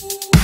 you